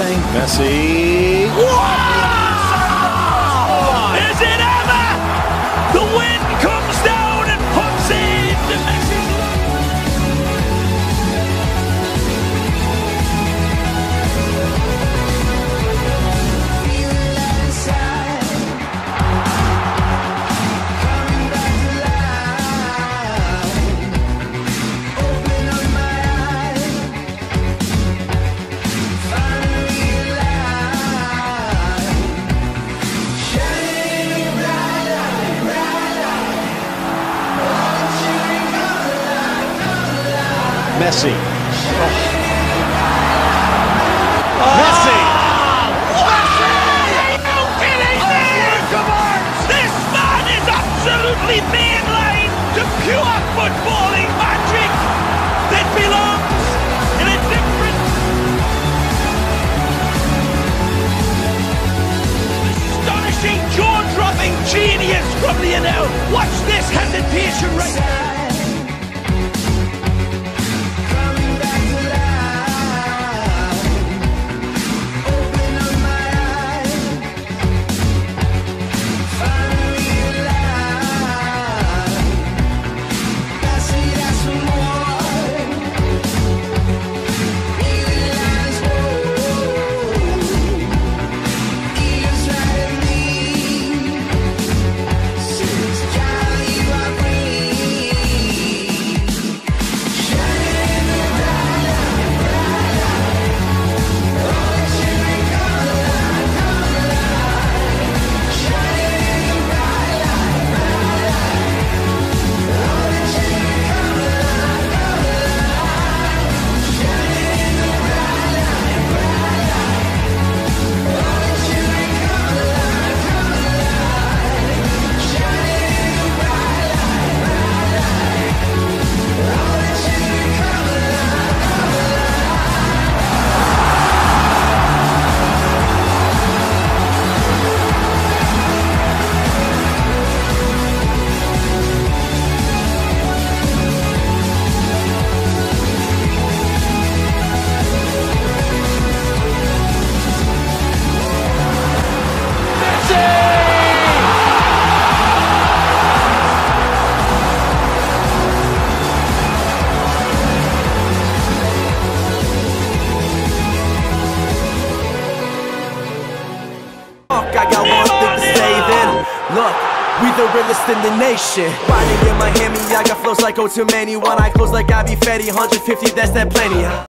Messi. Messi. Oh! Messi. Messi. This man is absolutely mainline to pure footballing magic that belongs in a different. Astonishing jaw-dropping genius from Lionel. Watch this hesitation right now. I got one thing to say then. Look, we the realest in the nation. Riding in Miami, I got flows like Otamani. One I close like Abby Fetty. 150, that's that plenty.